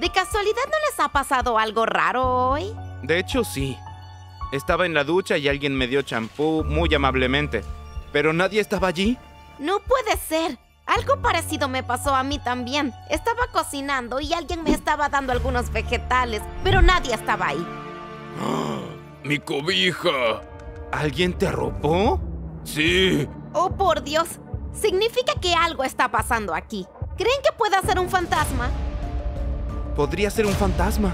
¿De casualidad no les ha pasado algo raro hoy? De hecho, sí. Estaba en la ducha y alguien me dio champú muy amablemente. Pero nadie estaba allí. No puede ser. Algo parecido me pasó a mí también. Estaba cocinando y alguien me estaba dando algunos vegetales, pero nadie estaba ahí. ¡Mi cobija! ¿Alguien te arropó? Sí. Oh, por Dios. Significa que algo está pasando aquí. ¿Creen que pueda ser un fantasma? Podría ser un fantasma.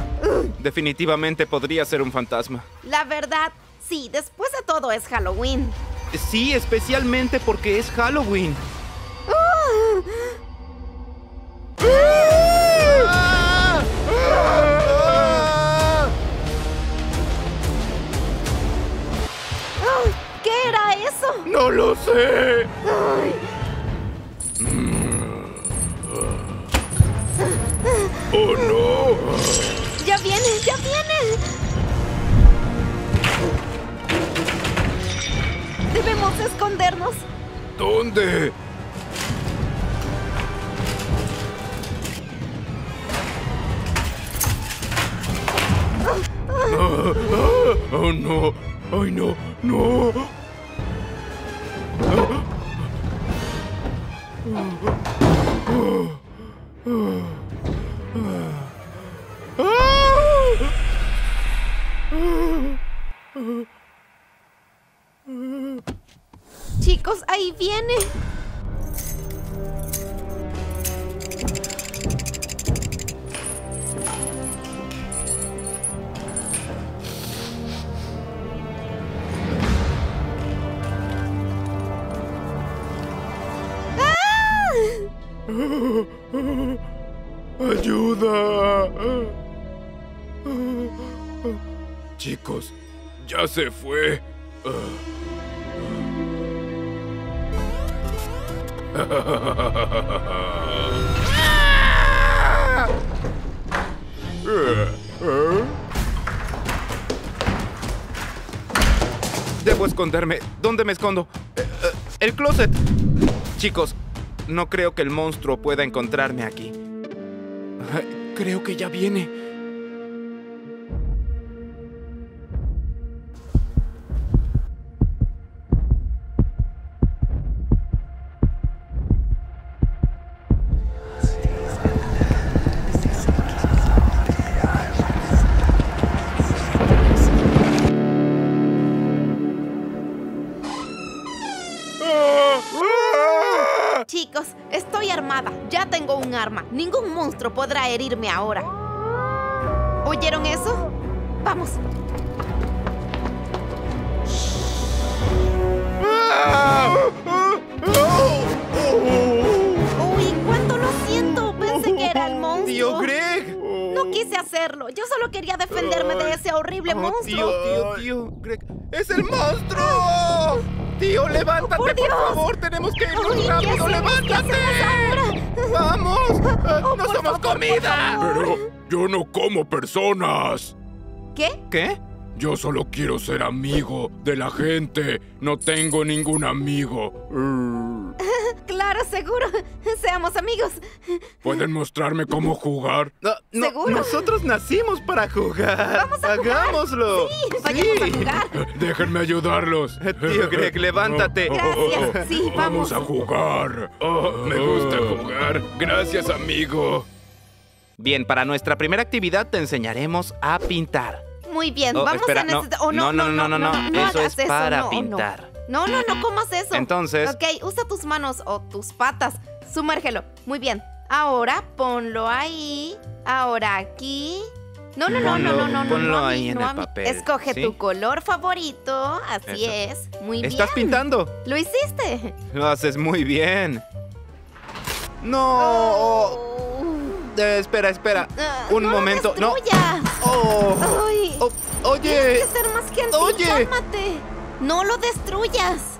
Definitivamente podría ser un fantasma. La verdad, sí, después de todo es Halloween. Sí, especialmente porque es Halloween. Ay, ¿Qué era eso? ¡No lo sé! ¡Oh, no! ¡Ya viene! ¡Ya viene! Debemos escondernos. ¿Dónde? Ah, ah, ¡Oh, no! ¡Ay, no! ¡No! Chicos, viene. Debo esconderme. ¿Dónde me escondo? Eh, eh, el closet. Chicos, no creo que el monstruo pueda encontrarme aquí. Creo que ya viene. Podrá herirme ahora. ¿Oyeron eso? Vamos. Uy, cuánto lo siento. Pensé que era el monstruo. ¡Tío Greg! No quise hacerlo. Yo solo quería defenderme de ese horrible Oh, monstruo. tío, tío, tío, Greg. ¡Es el monstruo! Tío, levántate, ¡Por por, Dios! favor. Tenemos que irnos Ay, ¿qué rápido. ¡Levántate! ¡Vamos! Oh, ¡No somos favor, comida! Pero yo no como personas. ¿Qué? ¿Qué? Yo solo quiero ser amigo de la gente. No tengo ningún amigo. Claro, seguro. Seamos amigos. ¿Pueden mostrarme cómo jugar? No, no, ¿Seguro? nosotros nacimos para jugar. Vamos a jugar. Hagámoslo. Vayamos a jugar. Déjenme ayudarlos. Tío Greg, levántate. Gracias. Sí, vamos. Vamos a jugar. Oh, me gusta jugar. Gracias, amigo. Bien, para nuestra primera actividad te enseñaremos a pintar. Muy bien, Oh, vamos espera, a no. necesitar. oh, no, No, no, no, no, no. Eso hagas es para no, no. pintar. No, no, no comas eso. Entonces- Ok, usa tus manos o tus patas. Sumérgelo. Muy bien. Ahora ponlo ahí. Ahora aquí. No, no, no, no, Ponlo- no, no, no. ponlo no ahí mí, en no el papel, Escoge ¿sí? tu color favorito. Así Eso. es. Muy bien. ¿Estás pintando? Lo hiciste. Lo haces muy bien. No. Oh. Eh, espera, espera. Ah, Un no momento. Lo No. Oh. Ay. Oh, Tienes Oye. que ser más gentil. Oye. Cálmate. No lo destruyas.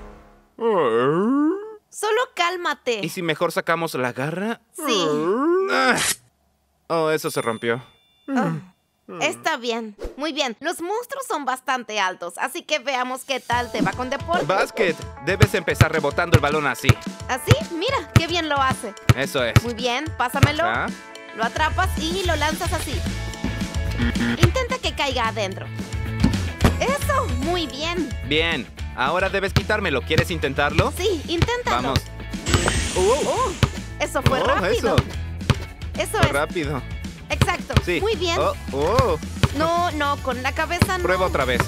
Solo cálmate. ¿Y si mejor sacamos la garra? Sí. Ah. Oh, eso se rompió. Ah, está bien. Muy bien. Los monstruos son bastante altos, así que veamos qué tal te va con deporte. Basket, debes empezar rebotando el balón así. ¿Así? Mira, qué bien lo hace. Eso es. Muy bien, pásamelo. Ah, Lo atrapas y lo lanzas así. Intenta que caiga adentro. Eso, muy bien. Bien. Ahora debes quitármelo. ¿Quieres intentarlo? Sí, inténtalo. Vamos. Uh, Oh, eso fue Oh, rápido. eso. Eso Fue es. rápido. Exacto. Sí. Muy bien. Oh, oh. No, no, con la cabeza no. Prueba otra vez.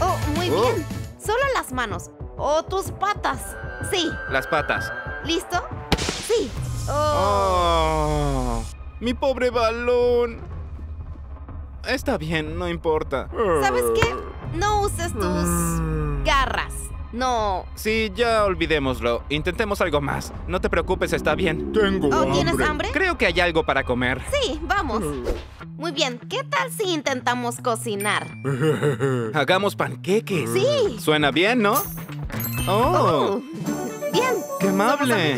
Oh, muy Oh. bien. Solo las manos. O tus patas. Sí. Las patas. ¿Listo? Sí. Oh. Oh. Mi pobre balón. Está bien, no importa. ¿Sabes qué? No uses tus garras. No. Sí, ya olvidémoslo. Intentemos algo más. No te preocupes, está bien. Tengo Oh, hambre. ¿tienes hambre? Creo que hay algo para comer. Sí, vamos. Muy bien. ¿Qué tal si intentamos cocinar? Hagamos panqueques. Sí. Suena bien, ¿no? Oh, Oh. Bien. qué amable.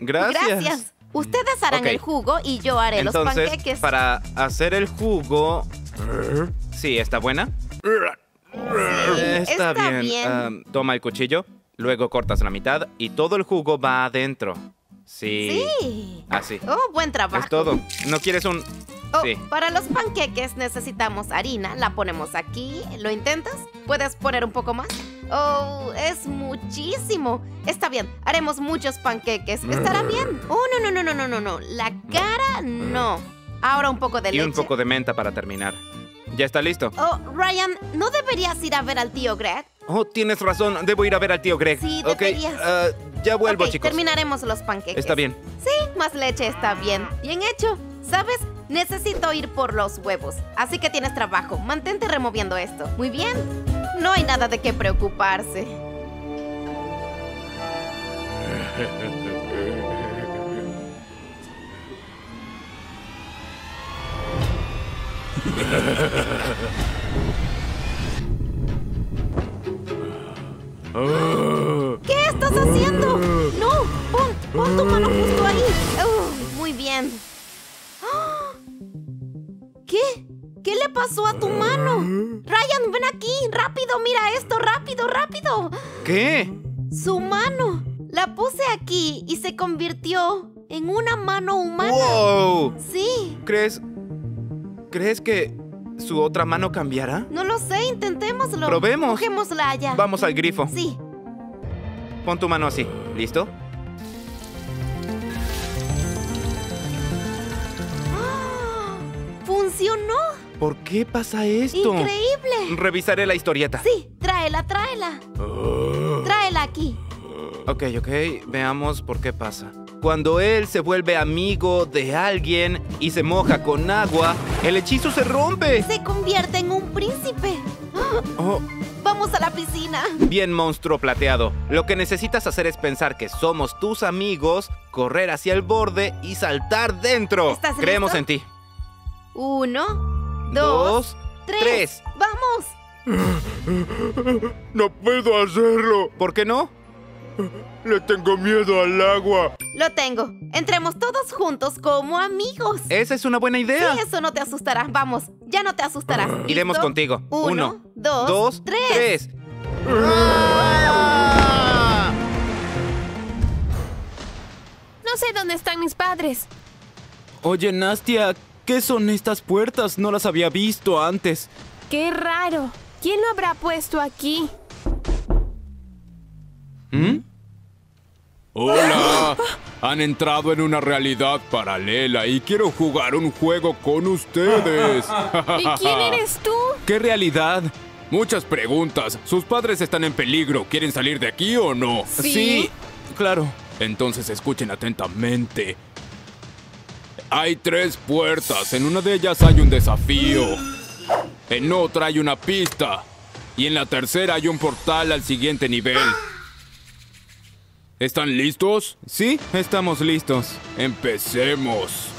Gracias. Gracias. Ustedes harán el jugo y yo haré los panqueques. para hacer el jugo... Sí, ¿está buena? Está bien. bien. Am, toma el cuchillo, luego cortas la mitad y todo el jugo va adentro. Sí. Sí. Así. Oh, buen trabajo. Es todo. ¿No quieres un...? Oh, Sí. Para los panqueques necesitamos harina. La ponemos aquí. ¿Lo intentas? ¿Puedes poner un poco más? Oh, es muchísimo. Está bien. Haremos muchos panqueques. ¿Estará bien? Oh, no, no, no, no, no, no, no. La cara no. Ahora un poco de Y leche. un poco de menta para terminar. Ya está listo. Oh, Ryan, ¿no deberías ir a ver al tío Greg? Oh, tienes razón. Debo ir a ver al tío Greg. Sí, deberías. ah, ya vuelvo, Ok, chicos. terminaremos los panqueques. Está bien. Sí, más leche está bien. Bien hecho. ¿Sabes? Necesito ir por los huevos. Así que tienes trabajo. Mantente removiendo esto. Muy bien. No hay nada de qué preocuparse. ¿Qué estás haciendo? No, pon, pon tu mano justo ahí. Uh, muy bien. ¿Qué? ¿Qué le pasó a tu mano? Ryan, ven aquí, rápido, mira esto, rápido, rápido. ¿Qué? Su mano. La puse aquí y se convirtió en una mano humana. ¡Wow! Sí, ¿Crees... ¿Crees que su otra mano cambiará? no lo sé, intentémoslo. Probemos. Cogémosla allá. Vamos al grifo. Sí. Pon tu mano así. ¿Listo? ¡Ah! ¡Funcionó! ¿Por qué pasa esto? ¡Increíble! Revisaré la historieta. Sí, tráela, tráela. Tráela aquí. Ok, ok, veamos por qué pasa. Cuando él se vuelve amigo de alguien y se moja con agua, el hechizo se rompe. Se convierte en un príncipe. Oh, Vamos a la piscina. bien, monstruo plateado. Lo que necesitas hacer es pensar que somos tus amigos, correr hacia el borde y saltar dentro. ¿Estás Creemos listo? en ti. Uno, dos, Dos, tres. tres. ¡Vamos! No puedo hacerlo. ¿Por qué no? Le tengo miedo al agua. Lo tengo. Entremos todos juntos como amigos. Esa es una buena idea. Sí, eso no te asustará. Vamos, ya no te asustará. Iremos ¿Listo? contigo. Uno, dos, dos, tres. tres. ¡Ah! No sé dónde están mis padres. Oye, Nastia, ¿qué son estas puertas? No las había visto antes. Qué raro. ¿Quién lo habrá puesto aquí? Hola. Han entrado en una realidad paralela y quiero jugar un juego con ustedes. ¿Y quién eres tú? ¿Qué realidad? Muchas preguntas. ¿Sus padres están en peligro? ¿Quieren salir de aquí o no? Sí. claro. Entonces escuchen atentamente. Hay tres puertas. En una de ellas hay un desafío. En otra hay una pista. Y en la tercera hay un portal al siguiente nivel. ¿Están listos? Sí, estamos listos. Empecemos.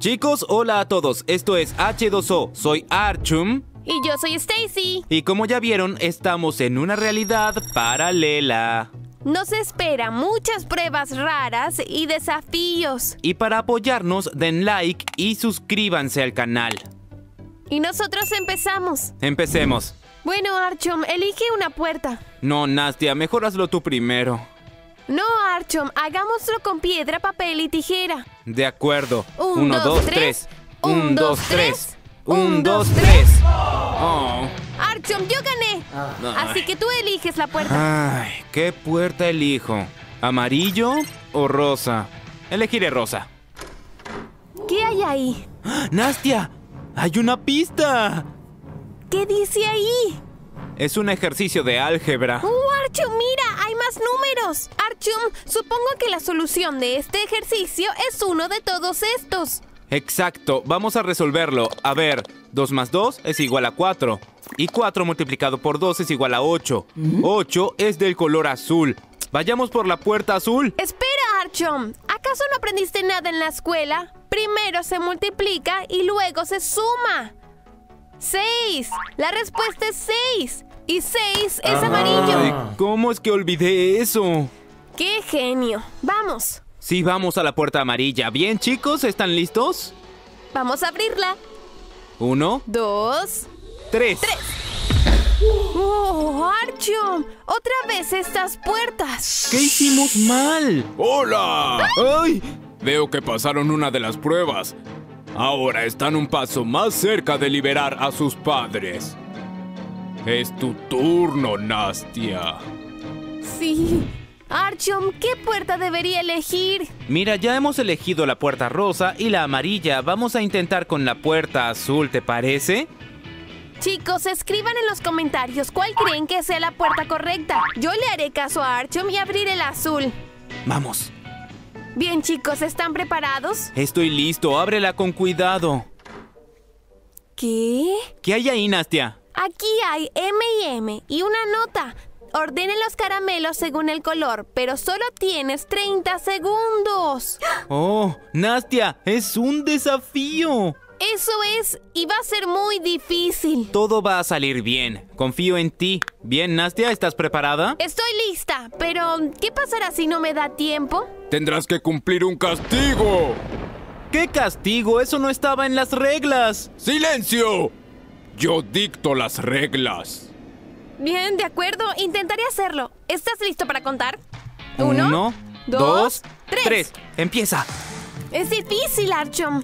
Chicos, hola a todos. Esto es H2O. Soy Archum. Y yo soy Stacy. Y como ya vieron, estamos en una realidad paralela. Nos espera muchas pruebas raras y desafíos. Y para apoyarnos, den like y suscríbanse al canal. Y nosotros empezamos. Empecemos. Bueno, Archum, elige una puerta. No, Nastia, mejor hazlo tú primero. No, Archum, hagámoslo con piedra, papel y tijera. De acuerdo. Un, Uno, dos, dos, tres. tres. Un, dos, tres. Un, dos, tres. Oh. Archum, yo gané. Así que tú eliges la puerta. Ay, ¿qué puerta elijo? ¿Amarillo o rosa? Elegiré rosa. ¿Qué hay ahí? ¡Nastia! ¡Hay una pista! ¿Qué dice ahí? Es un ejercicio de álgebra. ¡Uh, Archum, mira! ¡Hay más números! Archum, supongo que la solución de este ejercicio es uno de todos estos. Exacto, vamos a resolverlo. A ver, 2 más 2 es igual a 4. Y 4 multiplicado por 2 es igual a 8. 8 es del color azul. Vayamos por la puerta azul. Espera, Archum. ¿Acaso no aprendiste nada en la escuela? Primero se multiplica y luego se suma. 6. La respuesta es 6. Y 6 es amarillo. Ay, ¿Cómo es que olvidé eso? ¡Qué genio! Vamos. Sí, vamos a la puerta amarilla. Bien, chicos, ¿están listos? Vamos a abrirla. Uno, Dos. tres. ¡Oh, Archum! ¡Otra vez estas puertas! ¿Qué hicimos mal? ¡Hola! ¡Ay! Veo que pasaron una de las pruebas. Ahora están un paso más cerca de liberar a sus padres. Es tu turno, Nastia. Sí. Archum, ¿qué puerta debería elegir? Mira, ya hemos elegido la puerta rosa y la amarilla. Vamos a intentar con la puerta azul, ¿te parece? Chicos, escriban en los comentarios cuál creen que sea la puerta correcta. Yo le haré caso a Archum y abriré el azul. Vamos. Bien, chicos, ¿están preparados? Estoy listo, ábrela con cuidado. ¿Qué? ¿Qué hay ahí, Nastia? Aquí hay M y M y una nota. Ordenen los caramelos según el color, pero solo tienes 30 segundos. Oh, Nastia, es un desafío. Eso es, y va a ser muy difícil. Todo va a salir bien. Confío en ti. Bien, Nastia, ¿estás preparada? Estoy lista, pero ¿qué pasará si no me da tiempo? Tendrás que cumplir un castigo. ¿Qué castigo? Eso no estaba en las reglas. ¡Silencio! Yo dicto las reglas. Bien, de acuerdo, intentaré hacerlo. ¿Estás listo para contar? Uno, dos, tres. tres. Empieza. Es difícil, Archum.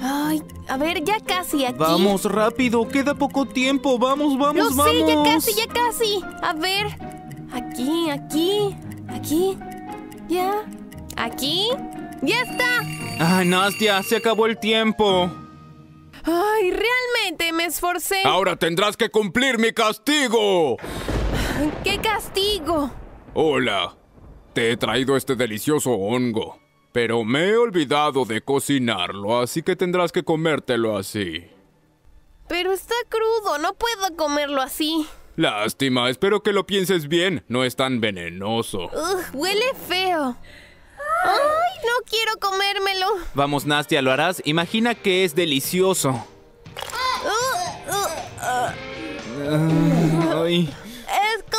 Ay, a ver, ya casi aquí. Vamos rápido, queda poco tiempo. Vamos, Lo vamos, vamos. sé, ya casi, ya casi. A ver. Aquí, aquí, aquí. Ya. Aquí. ¡Ya está! Ay, Nastia, se acabó el tiempo. Ay, realmente me esforcé. Ahora tendrás que cumplir mi castigo. ¡Qué castigo! Hola, te he traído este delicioso hongo, pero me he olvidado de cocinarlo, así que tendrás que comértelo así. Pero está crudo, no puedo comerlo así. Lástima, espero que lo pienses bien, no es tan venenoso. Ugh, huele feo. ¡Ay, no quiero comérmelo! Vamos, Nastia, lo harás. Imagina que es delicioso. Uh, uh, Ay.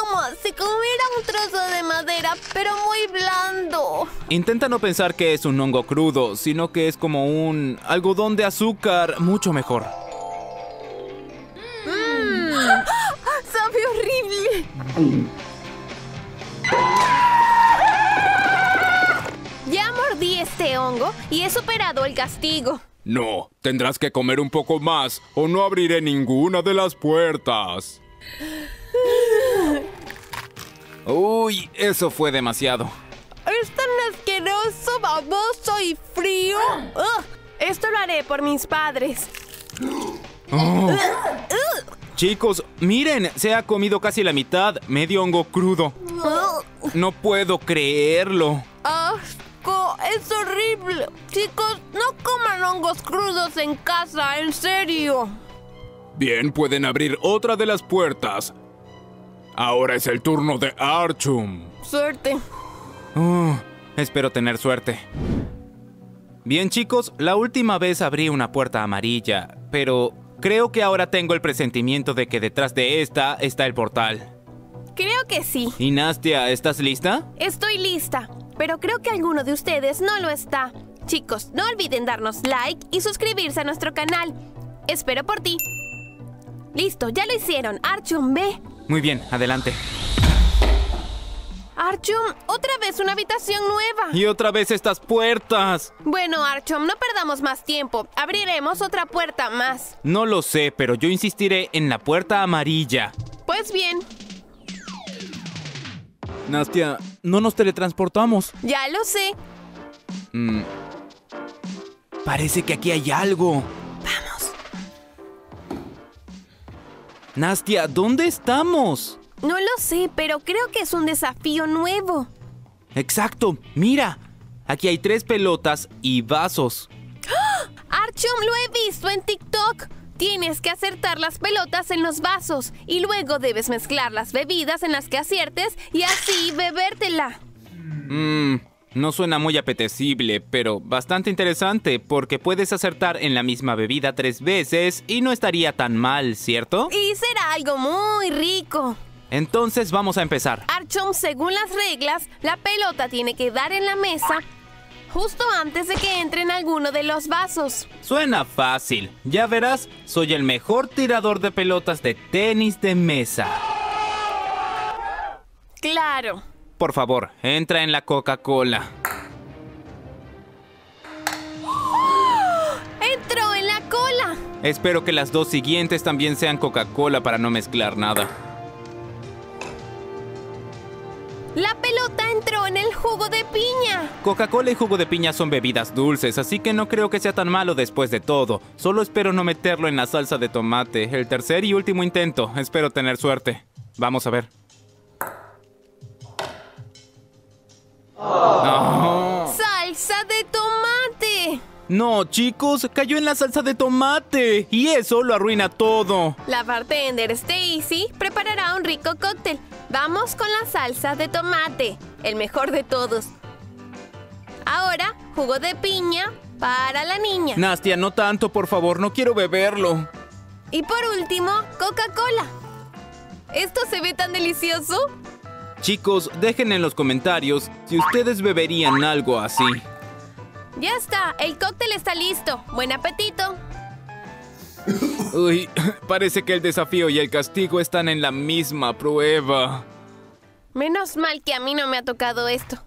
Como si comiera un trozo de madera, pero muy blando. Intenta no pensar que es un hongo crudo, sino que es como un algodón de azúcar mucho mejor. ¡Sabe horrible! Ya mordí este hongo y he superado el castigo. No, tendrás que comer un poco más o no abriré ninguna de las puertas. Uy, eso fue demasiado. Es tan asqueroso, baboso y frío. Ugh, esto lo haré por mis padres. Chicos, miren, se ha comido casi la mitad, medio hongo crudo. No puedo creerlo. ¡Asco! ¡Es horrible! Chicos, no coman hongos crudos en casa, en serio. Bien, pueden abrir otra de las puertas. Ahora es el turno de Archum. Suerte. Oh, espero tener suerte. Bien chicos, la última vez abrí una puerta amarilla, pero creo que ahora tengo el presentimiento de que detrás de esta está el portal. Creo que sí. Y Nastia, ¿estás lista? Estoy lista, pero creo que alguno de ustedes no lo está. Chicos, no olviden darnos like y suscribirse a nuestro canal. Espero por ti. Listo, ya lo hicieron. Archum, ve. Muy bien, adelante. Archum, otra vez una habitación nueva. Y otra vez estas puertas. Bueno, Archum, no perdamos más tiempo. Abriremos otra puerta más. No lo sé, pero yo insistiré en la puerta amarilla. Pues bien, Nastia, no nos teletransportamos. ya lo sé. Mm. Parece que aquí hay algo. Nastia, ¿dónde estamos? No lo sé, pero creo que es un desafío nuevo. Exacto, mira. Aquí hay tres pelotas y vasos. Archum, lo he visto en TikTok. Tienes que acertar las pelotas en los vasos y luego debes mezclar las bebidas en las que aciertes y así bebértela. Mmm, no suena muy apetecible, pero bastante interesante porque puedes acertar en la misma bebida tres veces y no estaría tan mal, ¿cierto? Y será algo muy rico. Entonces vamos a empezar. Archum, según las reglas, la pelota tiene que dar en la mesa justo antes de que entre en alguno de los vasos. Suena fácil. Ya verás, soy el mejor tirador de pelotas de tenis de mesa. Claro. Por favor, entra en la Coca-Cola. Entró en la cola. Espero que las dos siguientes también sean Coca-Cola para no mezclar nada. La pelota entró en el jugo de piña. Coca-Cola y jugo de piña son bebidas dulces, así que no creo que sea tan malo después de todo. Solo espero no meterlo en la salsa de tomate. El tercer y último intento. Espero tener suerte. Vamos a ver. Salsa de tomate. No, chicos, cayó en la salsa de tomate. Y eso lo arruina todo. La bartender Stacy preparará un rico cóctel. Vamos con la salsa de tomate, el mejor de todos. Ahora, jugo de piña para la niña. Nastia, no tanto, por favor, no quiero beberlo. Y por último, Coca-Cola. ¿Esto se ve tan delicioso? Chicos, dejen en los comentarios si ustedes beberían algo así. Ya está, el cóctel está listo. Buen apetito. Uy, parece que el desafío y el castigo están en la misma prueba. Menos mal que a mí no me ha tocado esto.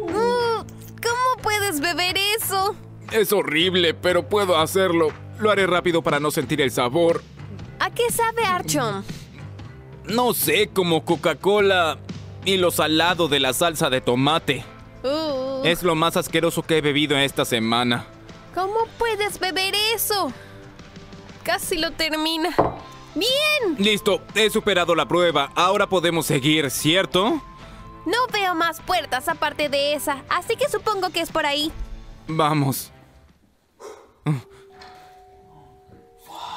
Uh, ¿Cómo puedes beber eso? Es horrible, pero puedo hacerlo. Lo haré rápido para no sentir el sabor. ¿A qué sabe Archon? No sé, como Coca-Cola y lo salado de la salsa de tomate. Uh, Es lo más asqueroso que he bebido esta semana. ¿Cómo puedes beber eso? Casi lo termina. ¡Bien! Listo, he superado la prueba. Ahora podemos seguir, ¿cierto? No veo más puertas aparte de esa, así que supongo que es por ahí. Vamos.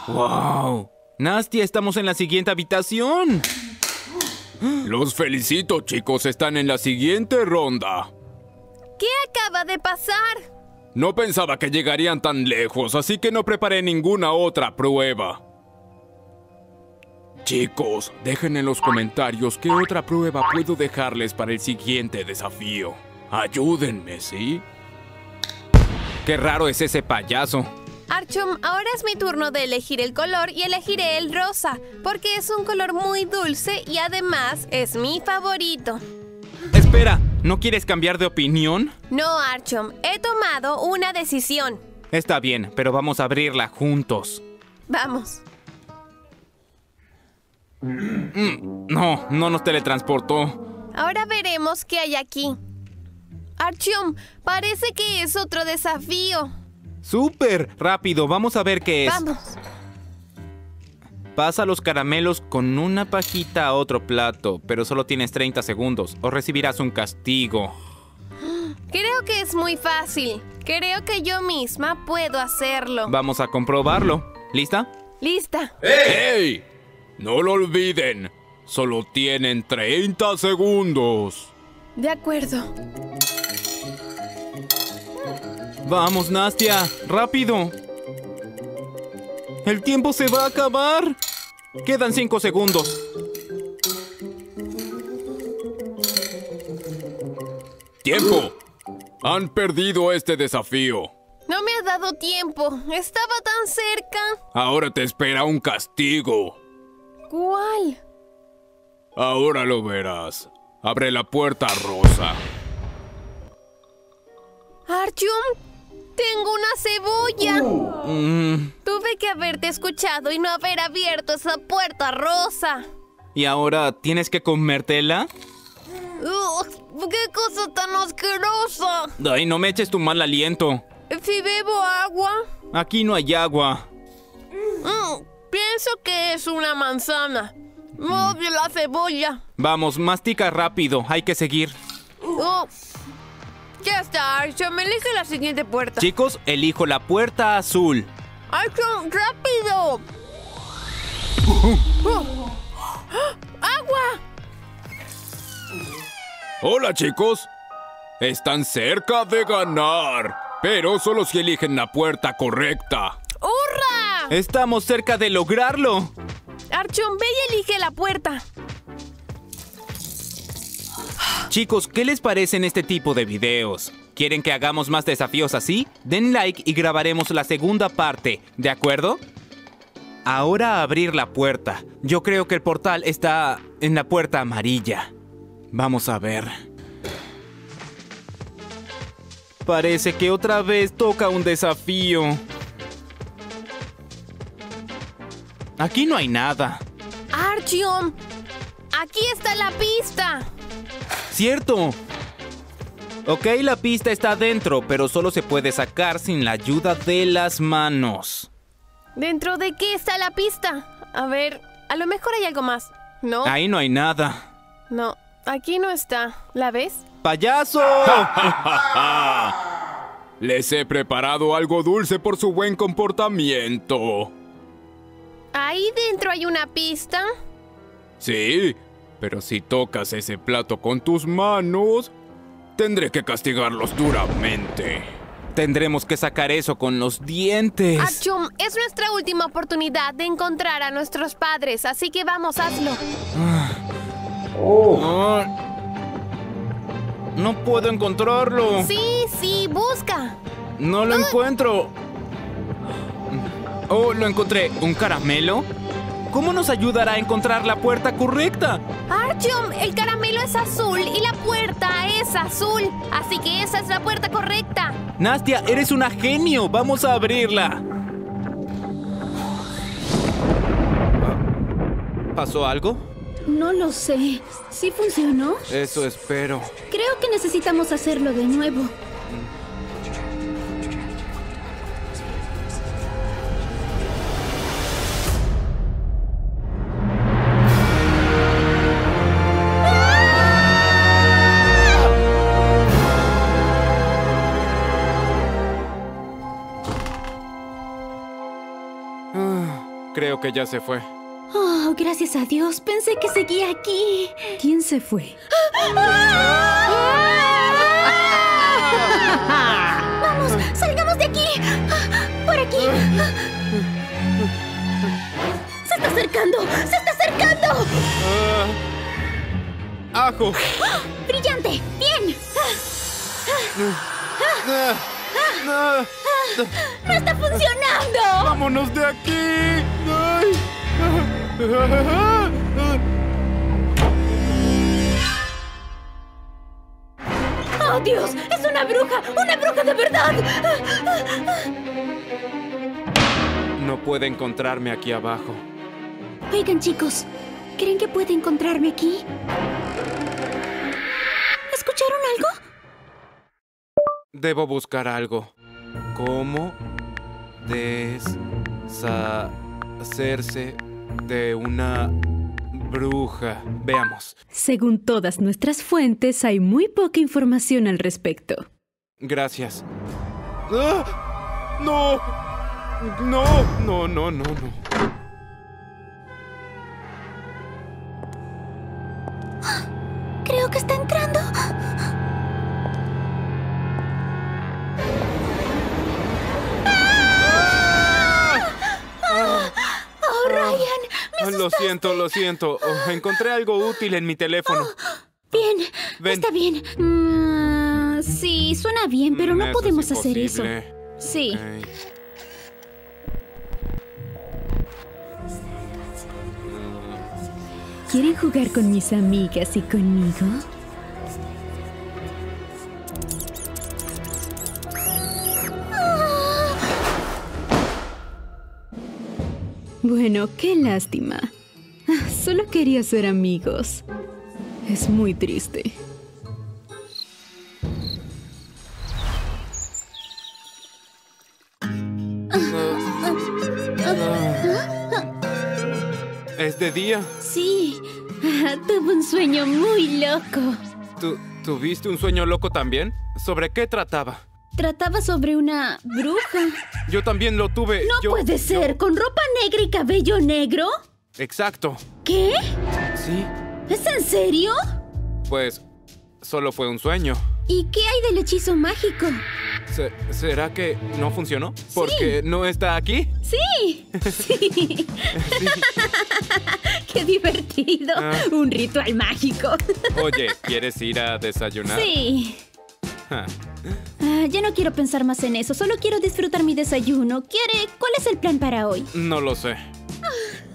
¡Wow! Nastia, estamos en la siguiente habitación. Los felicito, chicos. Están en la siguiente ronda. ¿Qué acaba de pasar? No pensaba que llegarían tan lejos, así que no preparé ninguna otra prueba. Chicos, dejen en los comentarios qué otra prueba puedo dejarles para el siguiente desafío. Ayúdenme, ¿sí? Qué raro es ese payaso. Archum, ahora es mi turno de elegir el color y elegiré el rosa, porque es un color muy dulce y además es mi favorito. Espera, ¿no quieres cambiar de opinión? No, Archum, he tomado una decisión. Está bien, pero vamos a abrirla juntos. Vamos. No, no nos teletransportó. Ahora veremos qué hay aquí. Archum, parece que es otro desafío. ¡Súper! Rápido, vamos a ver qué es. Vamos. Pasa los caramelos con una pajita a otro plato, pero solo tienes 30 segundos o recibirás un castigo. Creo que es muy fácil. Creo que yo misma puedo hacerlo. Vamos a comprobarlo. ¿Lista? Lista. ¡Ey! No lo olviden. Solo tienen 30 segundos. De acuerdo. Vamos, Nastia, rápido. El tiempo se va a acabar. Quedan 5 segundos. ¡Tiempo! Han perdido este desafío. No me ha dado tiempo. Estaba tan cerca. Ahora te espera un castigo. ¿Cuál? Ahora lo verás. Abre la puerta, Rosa. Artyom, tengo una cebolla. Mm, Tuve que haberte escuchado y no haber abierto esa puerta rosa. ¿Y ahora tienes que comértela? ¡Qué cosa tan asquerosa! Ay, no me eches tu mal aliento. Si bebo agua, Aquí no hay agua. mm, pienso que es una manzana. Odio la cebolla. Vamos, mastica rápido. Hay que seguir. Oh. Ya está, Artyom. Elige la siguiente puerta. Chicos, elijo la puerta azul. Artyom, rápido. Oh. ¡Agua! Hola, chicos. Están cerca de ganar, pero solo si eligen la puerta correcta. ¡Hurra! Estamos cerca de lograrlo. Artyom, ve y elige la puerta. Chicos, ¿qué les parecen este tipo de videos? ¿Quieren que hagamos más desafíos así? Den like y grabaremos la segunda parte, ¿de acuerdo? Ahora abrir la puerta. Yo creo que el portal está en la puerta amarilla. Vamos a ver. Parece que otra vez toca un desafío. Aquí no hay nada. Artyom, aquí está la pista. ¡Cierto! Ok, la pista está adentro, pero solo se puede sacar sin la ayuda de las manos. ¿Dentro de qué está la pista? A ver, a lo mejor hay algo más. ¿No? Ahí no hay nada. No, aquí no está. ¿La ves? ¡Payaso! Les he preparado algo dulce por su buen comportamiento. Ahí dentro hay una pista. Sí, pero si tocas ese plato con tus manos, tendré que castigarlos duramente. Tendremos que sacar eso con los dientes. Artyom, es nuestra última oportunidad de encontrar a nuestros padres, así que vamos, hazlo. Ah. No puedo encontrarlo. Sí, sí, busca. No lo encuentro. Oh, lo encontré. ¿Un caramelo? ¿Cómo nos ayudará a encontrar la puerta correcta? Artyom, el caramelo es azul y la puerta es azul. Así que esa es la puerta correcta. Nastia, eres una genio. Vamos a abrirla. ¿Pasó algo? No lo sé. ¿Sí funcionó? Eso espero. Creo que necesitamos hacerlo de nuevo. Que ya se fue. Oh, gracias a Dios. Pensé que seguía aquí. ¿Quién se fue? ¡Vamos! ¡Salgamos de aquí! ¡Por aquí! ¡Se está acercando! ¡Se está acercando! Ah. ¡Ajo! ¡Brillante! ¡Bien! Ah, ah, ¡No está funcionando! ¡Vámonos de aquí! Ay. ¡Oh, Dios! ¡Es una bruja! ¡Una bruja de verdad! No puede encontrarme aquí abajo. Oigan, chicos. ¿Creen que puede encontrarme aquí? ¿Escucharon algo? Debo buscar algo. ¿Cómo deshacerse de una bruja? Veamos. Según todas nuestras fuentes, hay muy poca información al respecto. Gracias. ¡Ah! ¡No! ¡No! No, no, no, no. Lo siento. Oh, encontré algo útil en mi teléfono. Bien, Ven. está bien. Mm, sí, suena bien, pero Mm, no eso es podemos hacer eso. Sí. ¿Quieren jugar con mis amigas y conmigo? Bueno, qué lástima. Solo quería ser amigos. Es muy triste. Es de día. Sí, Ah, tuve un sueño muy loco. ¿Tú, ¿Tuviste un sueño loco también? ¿Sobre qué trataba? Trataba sobre una bruja. Yo también lo tuve. No Yo- puede ser, yo- ¿con ropa negra y cabello negro? Exacto. ¿Qué? Sí. ¿Es en serio? Pues solo fue un sueño. ¿Y qué hay del hechizo mágico? Se- ¿Será que no funcionó? ¿Porque no está aquí? Sí, sí. qué divertido. Ah. Un ritual mágico. Oye, ¿quieres ir a desayunar? Sí. Ja. Ah, ya no quiero pensar más en eso, solo quiero disfrutar mi desayuno. ¿Quiere? ¿Cuál es el plan para hoy? No lo sé.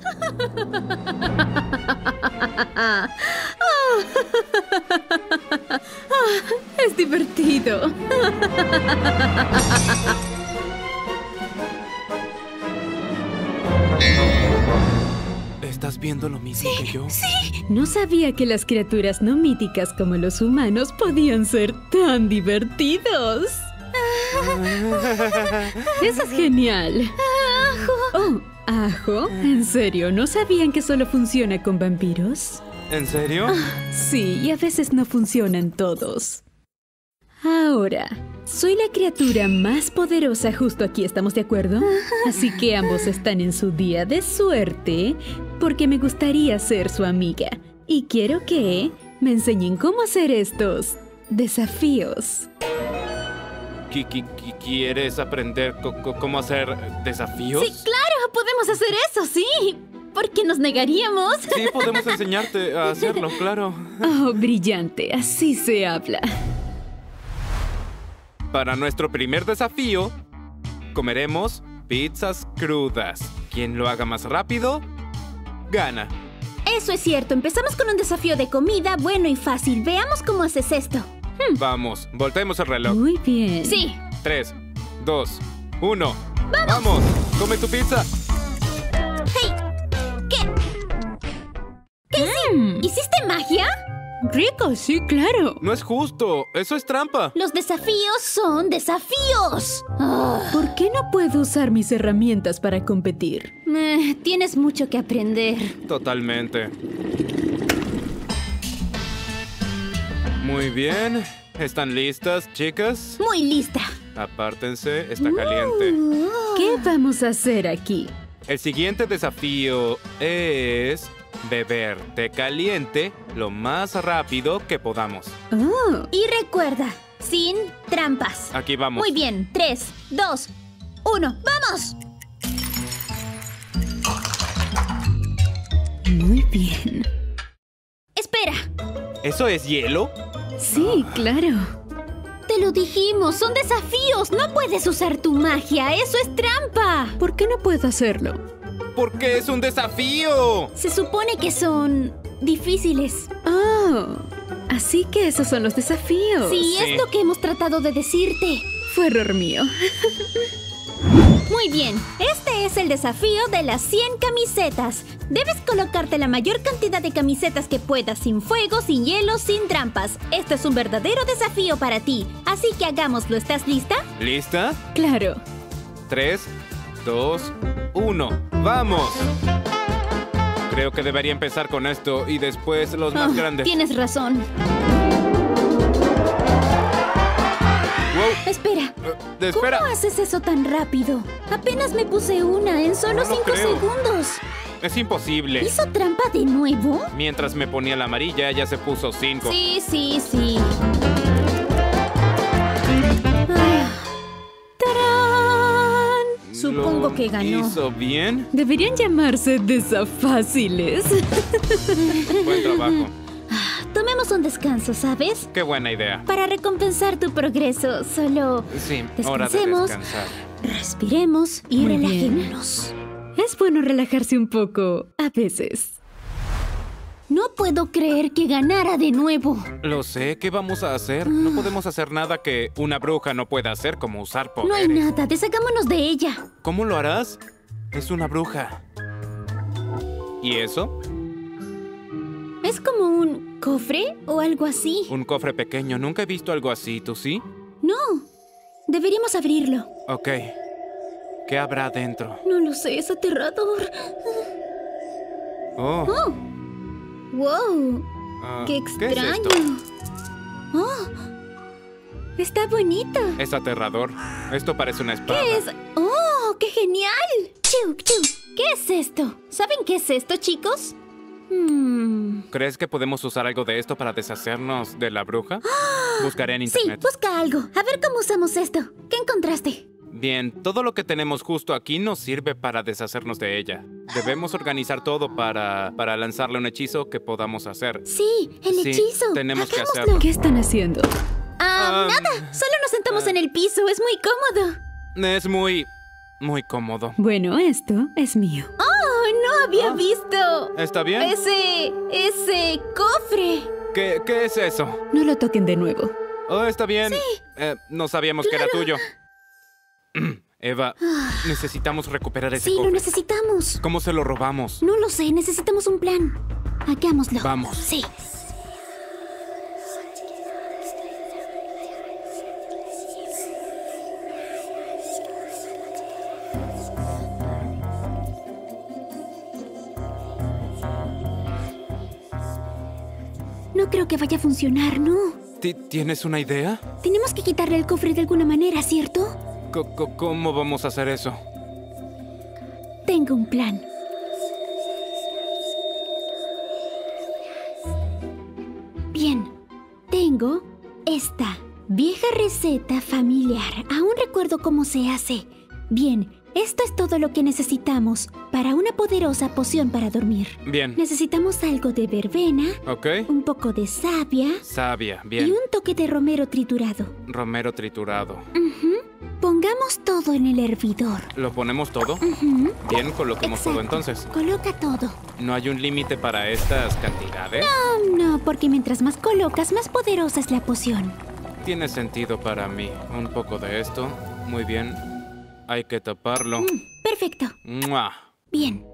Es divertido. ¿Estás viendo lo mismo que yo? No sabía que las criaturas no míticas como los humanos podían ser tan divertidos. Eso es genial. Oh, ajo. ¿En serio? ¿No sabían que solo funciona con vampiros? ¿En serio? Sí, y a veces no funcionan todos. Ahora, soy la criatura más poderosa justo aquí, ¿estamos de acuerdo? Así que ambos están en su día de suerte porque me gustaría ser su amiga. Y quiero que me enseñen cómo hacer estos desafíos. ¿Qui- qui- qui- ¿Quieres aprender cómo hacer desafíos? Sí, claro, podemos hacer eso, sí. ¿Por qué nos negaríamos? Sí, podemos enseñarte a hacerlo, claro. Oh, brillante, así se habla. Para nuestro primer desafío, comeremos pizzas crudas. Quien lo haga más rápido, gana. Eso es cierto, empezamos con un desafío de comida bueno y fácil. Veamos cómo haces esto. Vamos, volteemos el reloj. Muy bien. Sí. 3, 2, 1. ¡Vamos! ¡Come tu pizza! ¡Hey! ¿Qué? ¿Qué hici- ¿Hiciste magia? Rico, sí, claro. No es justo, eso es trampa. Los desafíos son desafíos. Ah, ¿Por qué no puedo usar mis herramientas para competir? eh, tienes mucho que aprender. Totalmente. Muy bien. ¿Están listas, chicas? Muy lista. Apártense, está caliente. ¿Qué vamos a hacer aquí? El siguiente desafío es beber té caliente lo más rápido que podamos. Oh, Y recuerda, sin trampas. Aquí vamos. Muy bien. 3, 2, 1. ¡Vamos! muy bien. ¿Eso es hielo? Sí, claro. Te lo dijimos, son desafíos. No puedes usar tu magia. Eso es trampa. ¿Por qué no puedo hacerlo? Porque es un desafío. Se supone que son difíciles. Oh, así que esos son los desafíos. Sí, Sí. es lo que hemos tratado de decirte. Fue error mío. Muy bien, este es el desafío de las 100 camisetas. Debes colocarte la mayor cantidad de camisetas que puedas sin fuego, sin hielo, sin trampas. Esto es un verdadero desafío para ti. Así que hagámoslo. ¿Estás lista? ¿Lista? Claro. 3, 2, 1. ¡Vamos! Creo que debería empezar con esto y después los más Ah, grandes. Tienes razón. Espera. Eh, espera. ¿Cómo haces eso tan rápido? Apenas me puse una en solo No lo 5 creo. segundos. Es imposible. ¿Hizo trampa de nuevo? Mientras me ponía la amarilla, ya se puso 5. Sí, sí, sí. Ah. ¡Tarán! Supongo que ganó. ¿Hizo bien? Deberían llamarse desafáciles. Buen trabajo. Tomemos un descanso, ¿sabes? Qué buena idea. Para recompensar tu progreso, solo Sí, hora de Descansemos. descansar. respiremos y Muy bien. relajémonos. Es bueno relajarse un poco a veces. No puedo creer que ganara de nuevo. Lo sé, ¿qué vamos a hacer? No podemos hacer nada que una bruja no pueda hacer, como usar No hay poderes. nada, deshagámonos de ella. ¿Cómo lo harás? Es una bruja. ¿Y eso? ¿Es como un cofre o algo así? Un cofre pequeño. Nunca he visto algo así, ¿tú sí? No. Deberíamos abrirlo. Ok. ¿Qué habrá dentro? No lo sé, es aterrador. Oh. Oh. Wow. ah, ¡Qué ¿qué es extraño! esto? oh. Está bonito. Es aterrador. Esto parece una espada. ¿Qué es? ¡Oh, qué genial! Chu, chu. ¿Qué es esto? ¿Saben qué es esto, chicos? Hmm. ¿Crees que podemos usar algo de esto para deshacernos de la bruja? Buscaré en Sí, internet. busca algo. A ver cómo usamos esto. ¿Qué encontraste? Bien, todo lo que tenemos justo aquí nos sirve para deshacernos de ella. Debemos organizar todo para, para lanzarle un hechizo que podamos hacer. Sí, el Sí, hechizo. tenemos que hacerlo. ¿Qué están haciendo? Ah, Ah, nada. Solo nos sentamos en el piso. Es muy cómodo. Es muy, muy cómodo. Bueno, esto es mío. Oh, no había Ah. visto. ¿Está bien? Ese. ese cofre. ¿Qué, qué es eso? No lo toquen de nuevo. Oh, está bien. Eh, no sabíamos que era tuyo. Eva, necesitamos recuperar ese Sí, lo necesitamos. ¿Cómo se lo robamos? No lo sé, necesitamos un plan. Hagámoslo. Vamos. Sí. Creo que vaya a funcionar, ¿no? Ti- ¿Tienes una idea? Tenemos que quitarle el cofre de alguna manera, ¿cierto? ¿Cómo vamos a hacer eso? Tengo un plan. Bien, tengo esta vieja receta familiar. Aún recuerdo cómo se hace. Bien, esto es todo lo que necesitamos para una poderosa poción para dormir. Bien. Necesitamos algo de verbena, ¿Ok? un poco de savia Sabia, y bien. un toque de romero triturado. Romero triturado. Pongamos todo en el hervidor. ¿Lo ponemos todo? Ujú, Bien, coloquemos todo entonces. Coloca todo. ¿No hay un límite para estas cantidades? Oh, no, porque mientras más colocas, más poderosa es la poción. Tiene sentido para mí. Un poco de esto. Muy bien. Hay que taparlo. Mm, perfecto. ¡Mua! Bien.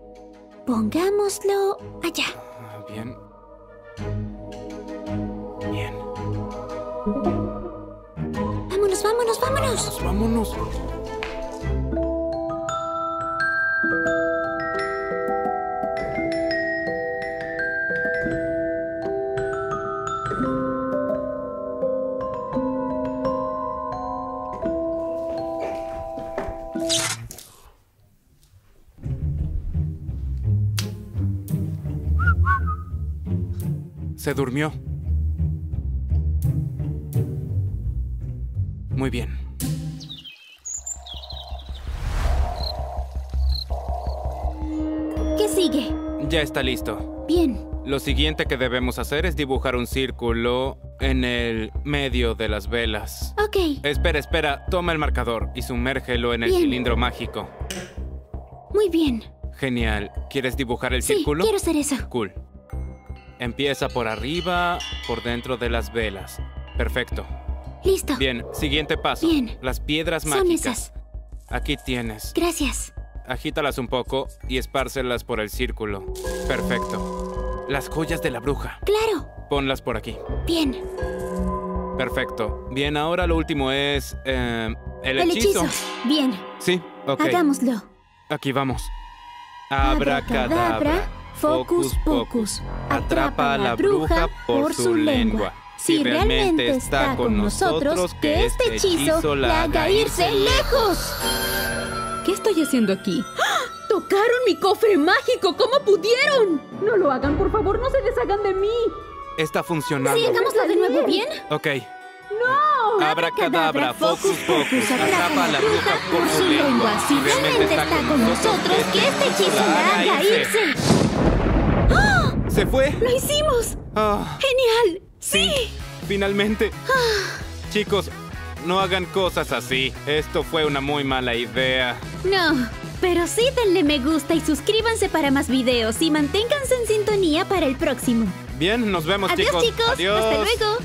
Pongámoslo allá. Bien. Bien. Vámonos, vámonos, vámonos. Pues vámonos. Se durmió. Muy bien. ¿Qué sigue? Ya está listo. Bien. Lo siguiente que debemos hacer es dibujar un círculo en el medio de las velas. Ok. Espera, espera, toma el marcador y sumérgelo en el Bien. cilindro mágico. Muy bien. Genial. ¿Quieres dibujar el Sí, círculo? quiero hacer eso. Cool. Empieza por arriba, por dentro de las velas. Perfecto. Listo. Bien, siguiente paso. Bien. Las piedras Son mágicas. esas. Aquí tienes. Gracias. Agítalas un poco y espárcelas por el círculo. Perfecto. Las joyas de la bruja. Claro. Ponlas por aquí. Bien. Perfecto. Bien, ahora lo último es... eh, el, El hechizo. hechizo. Bien. Sí, ok. Hagámoslo. Aquí vamos. Abracadabra, focus pocus. Atrapa a la bruja por su lengua. Si realmente está con nosotros, que este hechizo la haga irse lejos. ¿Qué estoy haciendo aquí? ¡Tocaron mi cofre mágico! ¿Cómo pudieron? No lo hagan, por favor, no se deshagan de mí. Está funcionando. Sí, hagámoslo de nuevo, ¿bien? Ok. ¡No! Abracadabra, focus pocus. Atrapa a la bruja por su lengua. Si realmente está con nosotros, que este hechizo la haga irse. ¿Se fue? ¡Lo hicimos! Ah, ¡Genial! sí, finalmente. Chicos, no hagan cosas así. Esto fue una muy mala idea. No, pero sí denle me gusta y suscríbanse para más videos y manténganse en sintonía para el próximo. Bien, nos vemos, Adiós chicos. chicos, Adiós. hasta luego.